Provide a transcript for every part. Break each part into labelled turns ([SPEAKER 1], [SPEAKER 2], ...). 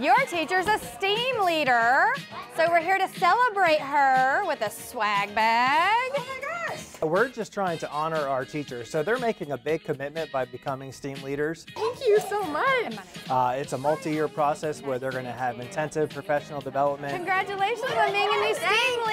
[SPEAKER 1] Your teacher's a STEAM leader, so we're here to celebrate her with a swag bag. Oh my gosh.
[SPEAKER 2] We're just trying to honor our teachers. So they're making a big commitment by becoming STEAM leaders.
[SPEAKER 3] Thank you so much.
[SPEAKER 2] Uh, it's a multi-year process where they're going to have intensive professional development.
[SPEAKER 1] Congratulations on being a new STEAM leader.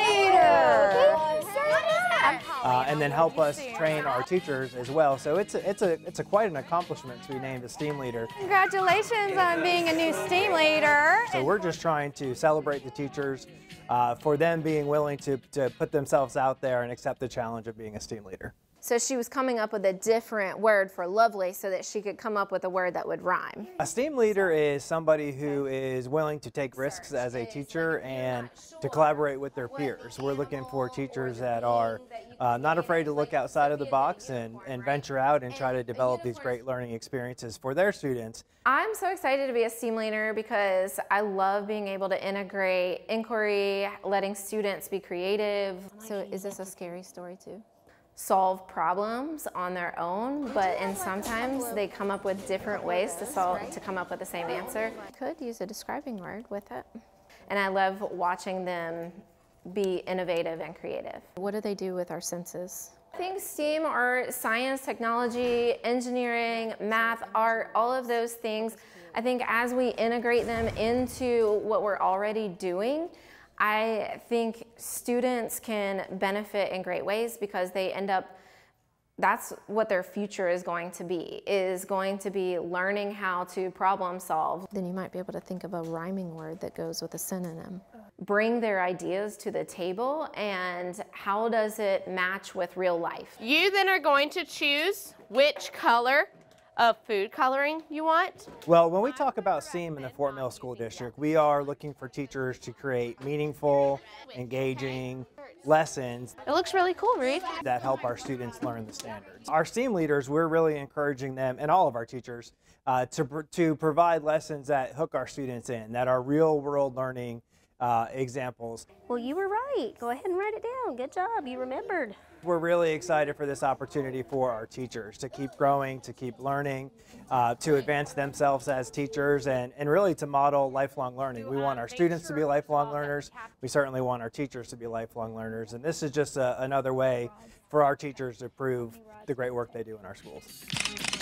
[SPEAKER 2] Uh, and then help us train our teachers as well. So it's a, it's a it's a quite an accomplishment to be named a STEAM leader.
[SPEAKER 1] Congratulations on being a new STEAM leader.
[SPEAKER 2] So we're just trying to celebrate the teachers uh, for them being willing to, to put themselves out there and accept the challenge of being a STEAM leader.
[SPEAKER 3] So she was coming up with a different word for lovely so that she could come up with a word that would rhyme.
[SPEAKER 2] A STEAM leader is somebody who is willing to take risks as a teacher and to collaborate with their peers. We're looking for teachers that are uh, not afraid to look outside of the box and, and venture out and try to develop these great learning experiences for their students.
[SPEAKER 3] I'm so excited to be a STEAM leader because I love being able to integrate inquiry, letting students be creative. So is this a scary story too? Solve problems on their own, but and sometimes they come up with different ways to solve to come up with the same answer. Could use a describing word with it. And I love watching them be innovative and creative. What do they do with our senses? I think STEAM are science, technology, engineering, math, art, all of those things. I think as we integrate them into what we're already doing, I think students can benefit in great ways because they end up that's what their future is going to be is going to be learning how to problem solve. Then you might be able to think of a rhyming word that goes with a synonym. Bring their ideas to the table and how does it match with real life?
[SPEAKER 4] You then are going to choose which color of food coloring you want?
[SPEAKER 2] Well, when we talk about STEAM in the Fort Mill School District, we are looking for teachers to create meaningful, engaging lessons.
[SPEAKER 4] It looks really cool, Reed.
[SPEAKER 2] That help our students learn the standards. Our STEAM leaders, we're really encouraging them and all of our teachers uh, to, to provide lessons that hook our students in, that are real world learning uh, examples.
[SPEAKER 5] Well, you were right. Go ahead and write it down. Good job. You remembered.
[SPEAKER 2] We're really excited for this opportunity for our teachers to keep growing, to keep learning, uh, to advance themselves as teachers, and, and really to model lifelong learning. We want our students to be lifelong learners. We certainly want our teachers to be lifelong learners. And this is just a, another way for our teachers to prove the great work they do in our schools.